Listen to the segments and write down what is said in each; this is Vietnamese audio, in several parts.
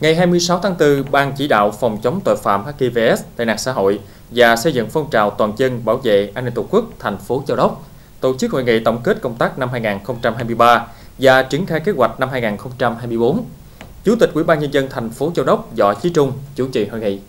Ngày 26 tháng 4, Ban chỉ đạo phòng chống tội phạm HIVS, tệ nạn xã hội và xây dựng phong trào toàn dân bảo vệ an ninh Tổ quốc thành phố Châu Đốc tổ chức hội nghị tổng kết công tác năm 2023 và triển khai kế hoạch năm 2024. Chủ tịch Ủy ban nhân dân thành phố Châu Đốc Võ Chí Trung chủ trì hội nghị.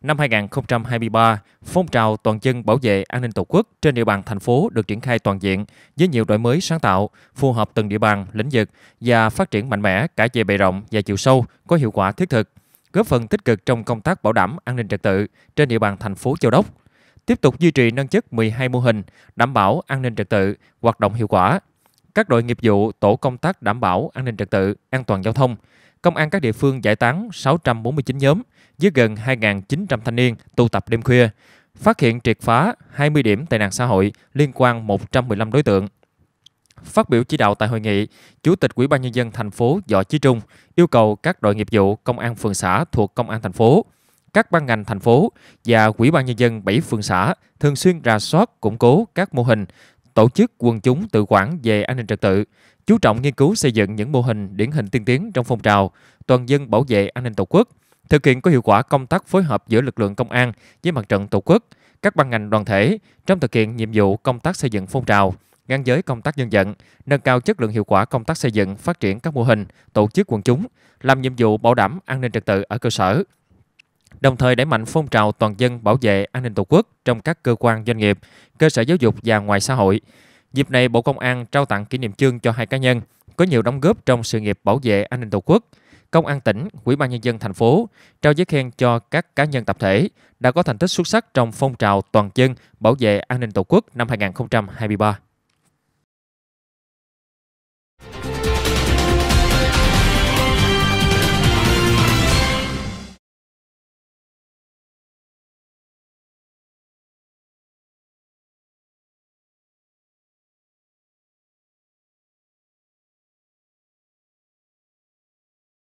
Năm 2023, phong trào toàn dân bảo vệ an ninh Tổ quốc trên địa bàn thành phố được triển khai toàn diện với nhiều đổi mới sáng tạo, phù hợp từng địa bàn, lĩnh vực và phát triển mạnh mẽ cả về bề rộng và chiều sâu, có hiệu quả thiết thực, góp phần tích cực trong công tác bảo đảm an ninh trật tự trên địa bàn thành phố Châu Đốc. Tiếp tục duy trì nâng chất 12 mô hình đảm bảo an ninh trật tự, hoạt động hiệu quả. Các đội nghiệp vụ tổ công tác đảm bảo an ninh trật tự, an toàn giao thông, công an các địa phương giải tán 649 nhóm với gần 2.900 thanh niên tụ tập đêm khuya, phát hiện triệt phá 20 điểm tệ nạn xã hội liên quan 115 đối tượng. Phát biểu chỉ đạo tại hội nghị, Chủ tịch Ủy ban nhân dân thành phố Võ Chí Trung yêu cầu các đội nghiệp vụ công an phường xã thuộc công an thành phố, các ban ngành thành phố và Ủy ban nhân dân 7 phường xã thường xuyên rà soát, củng cố các mô hình, tổ chức quần chúng tự quản về an ninh trật tự, chú trọng nghiên cứu xây dựng những mô hình điển hình tiên tiến trong phong trào toàn dân bảo vệ an ninh Tổ quốc, thực hiện có hiệu quả công tác phối hợp giữa lực lượng công an với mặt trận Tổ quốc, các ban ngành đoàn thể trong thực hiện nhiệm vụ công tác xây dựng phong trào, gắn với công tác nhân dân, nâng cao chất lượng hiệu quả công tác xây dựng, phát triển các mô hình, tổ chức quần chúng, làm nhiệm vụ bảo đảm an ninh trật tự ở cơ sở. Đồng thời đẩy mạnh phong trào toàn dân bảo vệ an ninh Tổ quốc trong các cơ quan doanh nghiệp, cơ sở giáo dục và ngoài xã hội. Dịp này, Bộ Công an trao tặng kỷ niệm chương cho hai cá nhân có nhiều đóng góp trong sự nghiệp bảo vệ an ninh Tổ quốc – Công an tỉnh, Ủy ban nhân dân thành phố trao giấy khen cho các cá nhân tập thể đã có thành tích xuất sắc trong phong trào toàn dân bảo vệ an ninh Tổ quốc năm 2023.